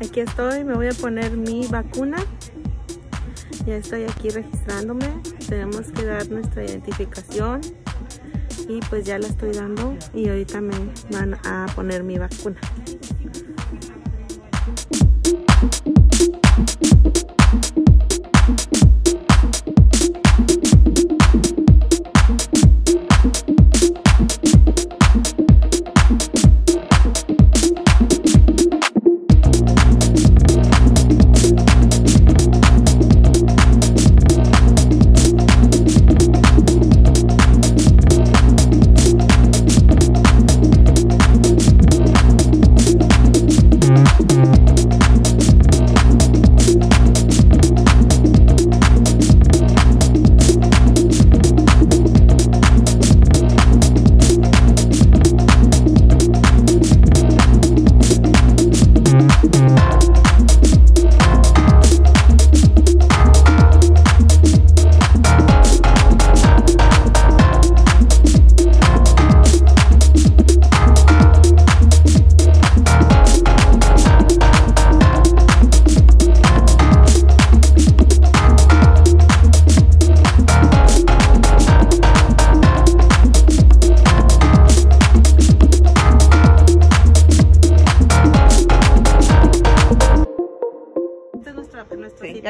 Aquí estoy, me voy a poner mi vacuna. Ya estoy aquí registrándome. Tenemos que dar nuestra identificación. Y pues ya la estoy dando y ahorita me van a poner mi vacuna.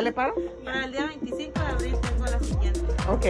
Le paro? Para el día 25 de abril tengo la siguiente. Ok.